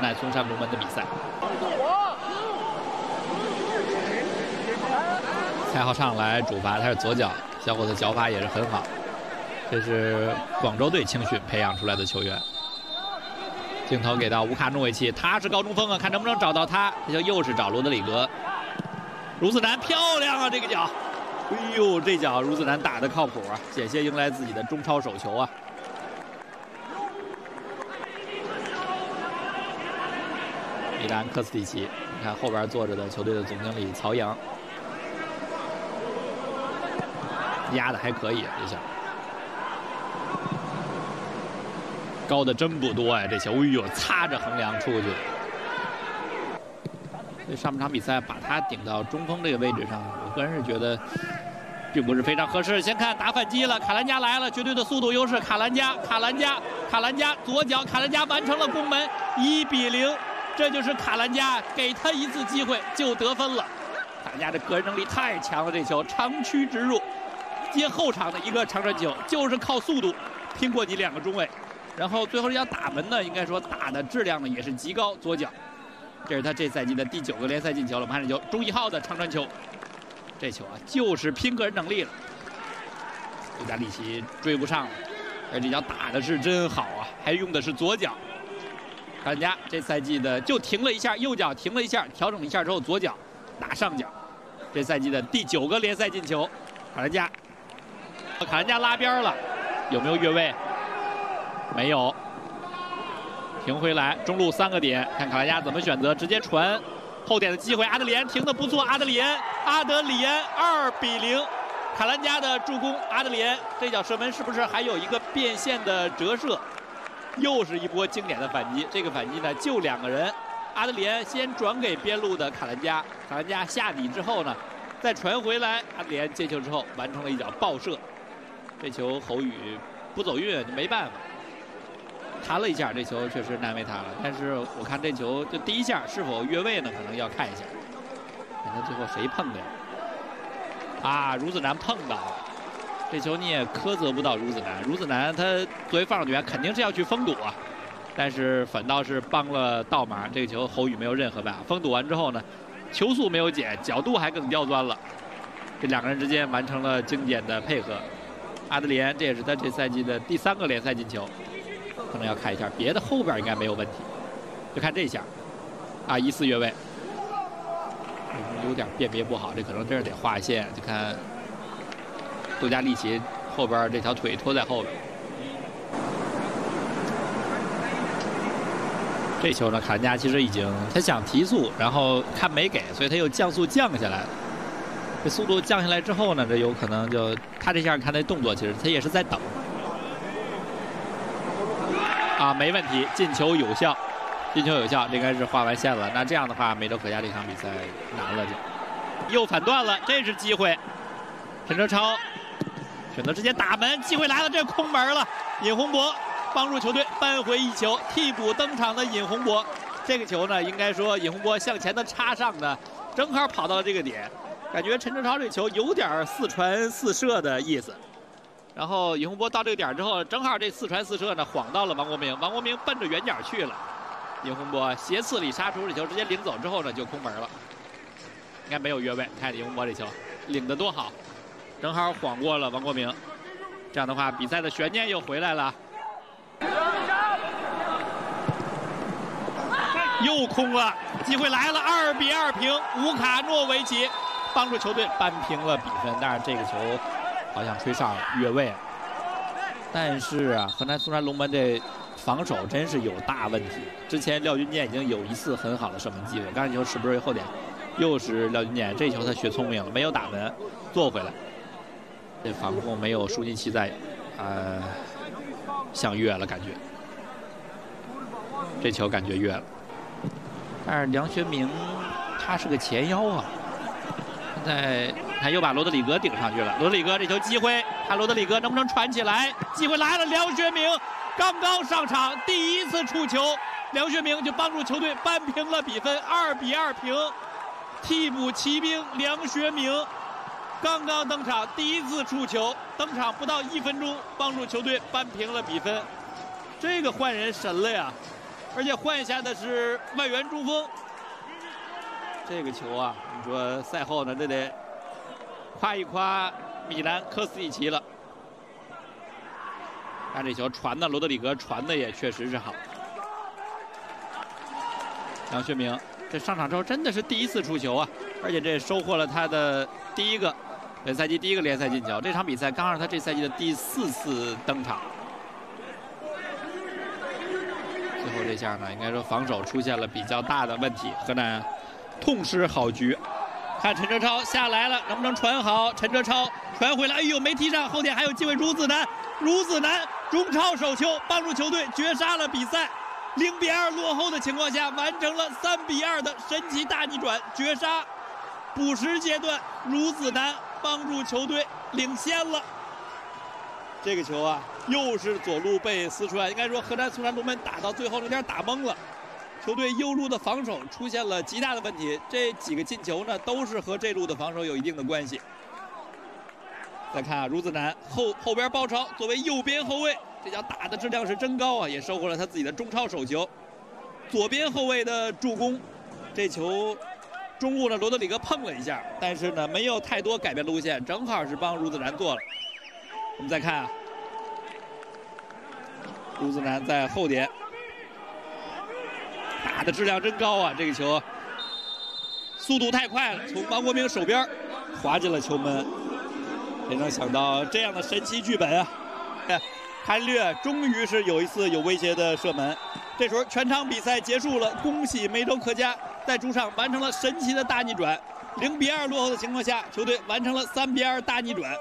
南嵩山龙门的比赛。蔡浩畅来主罚，他是左脚，小伙子脚法也是很好。这是广州队青训培养出来的球员。镜头给到乌卡诺维奇，他是高中锋啊，看能不能找到他。这就又是找罗德里格。卢子南漂亮啊，这个脚！哎呦，这脚卢子南打的靠谱啊，险些迎来自己的中超首球啊。米兰科斯蒂奇，你看后边坐着的球队的总经理曹阳，压的还可以，这下高的真不多呀，这球，哎呦，擦着横梁出去。所以上半场比赛把他顶到中锋这个位置上，我个人是觉得并不是非常合适。先看打反击了，卡兰加来了，绝对的速度优势，卡兰加，卡兰加，卡兰加左脚，卡兰加完成了攻门，一比零。这就是卡兰加，给他一次机会就得分了。卡兰加的个人能力太强了，这球长驱直入，接后场的一个长传球，就是靠速度拼过你两个中卫。然后最后这脚打门呢，应该说打的质量呢也是极高，左脚。这是他这赛季的第九个联赛进球了。我们看这球，钟义浩的长传球，这球啊就是拼个人能力了。杜加利奇追不上了，而这脚打的是真好啊，还用的是左脚。卡兰加这赛季的就停了一下，右脚停了一下，调整了一下之后，左脚打上脚。这赛季的第九个联赛进球，卡兰加，卡兰加拉边了，有没有越位？没有。停回来，中路三个点，看卡兰加怎么选择，直接传，后点的机会，阿德里安停的不错，阿德里安，阿德里安二比零，卡兰加的助攻，阿德里安这脚射门是不是还有一个变线的折射？又是一波经典的反击，这个反击呢就两个人，阿德里安先转给边路的卡兰加，卡兰加下底之后呢，再传回来，阿德里安接球之后完成了一脚爆射，这球侯宇不走运就没办法，弹了一下，这球确实难为他了，但是我看这球就第一下是否越位呢？可能要看一下，看他最后谁碰的？啊，孺子南碰到了。这球你也苛责不到孺子南，孺子南他作为防守队员肯定是要去封堵啊，但是反倒是帮了倒忙。这个球侯宇没有任何办法，封堵完之后呢，球速没有减，角度还更刁钻了。这两个人之间完成了经典的配合。阿德里安这也是他这赛季的第三个联赛进球，可能要看一下别的后边应该没有问题。就看这下，啊疑似越位，有点辨别不好，这可能真是得划线，就看。杜加利奇后边这条腿拖在后边，这球呢，卡兰加其实已经他想提速，然后看没给，所以他又降速降下来了。这速度降下来之后呢，这有可能就他这下看那动作，其实他也是在等。啊，没问题，进球有效，进球有效，这应该是画完线了。那这样的话，梅德可加这场比赛难了就，又反断了，这是机会，陈哲超。选择直接打门，机会来了，这空门了。尹洪博帮助球队扳回一球，替补登场的尹洪博，这个球呢，应该说尹洪博向前的插上的，正好跑到了这个点，感觉陈哲超这球有点四传四射的意思。然后尹洪博到这个点之后，正好这四传四射呢晃到了王国明，王国明奔着远角去了，尹洪博斜刺里杀出这球，直接领走之后呢就空门了，应该没有越位。看尹洪博这球领的多好。正好晃过了王国明，这样的话比赛的悬念又回来了。又空了，机会来了，二比二平，乌卡诺维奇帮助球队扳平了比分。但是这个球好像吹上越位，但是啊，河南嵩山龙门这防守真是有大问题。之前廖军健已经有一次很好的射门机会，刚才球是不是后点？又是廖军健，这球他学聪明了，没有打门，做回来。这防控没有舒尼奇在，呃，像越了感觉，这球感觉越了，但是梁学明他是个前腰啊，现在他又把罗德里格顶上去了，罗德里格这球机会，看罗德里格能不能传起来，机会来了，梁学明刚刚上场第一次触球，梁学明就帮助球队扳平了比分，二比二平，替补骑兵梁学明。刚刚登场，第一次触球，登场不到一分钟，帮助球队扳平了比分。这个换人神了呀！而且换下的是外援中锋。这个球啊，你说赛后呢，这得夸一夸米兰科斯蒂奇了。看这球传的，罗德里格传的也确实是好。杨学明这上场之后真的是第一次出球啊，而且这收获了他的第一个本赛季第一个联赛进球。这场比赛刚好是他这赛季的第四次登场。最后这下呢，应该说防守出现了比较大的问题，河南痛失好局。看陈哲超下来了，能不能传好？陈哲超传回来，哎呦，没踢上，后点还有机会。如子男，孺子男中超首球，帮助球队绝杀了比赛。零比二落后的情况下，完成了三比二的神奇大逆转，绝杀。补时阶段，如子男帮助球队领先了。这个球啊，又是左路被撕出来，应该说河南苏南龙门打到最后有点打懵了。球队右路的防守出现了极大的问题，这几个进球呢，都是和这路的防守有一定的关系。再看啊，孺子男后后边包抄，作为右边后卫，这脚打的质量是真高啊，也收获了他自己的中超首球。左边后卫的助攻，这球中路呢罗德里戈碰了一下，但是呢没有太多改变路线，正好是帮孺子男做了。我们再看啊，孺子男在后点。打的质量真高啊！这个球速度太快了，从王国明手边滑进了球门。谁能想到这样的神奇剧本啊！潘略终于是有一次有威胁的射门。这时候全场比赛结束了，恭喜梅州客家在主场完成了神奇的大逆转。零比二落后的情况下，球队完成了三比二大逆转。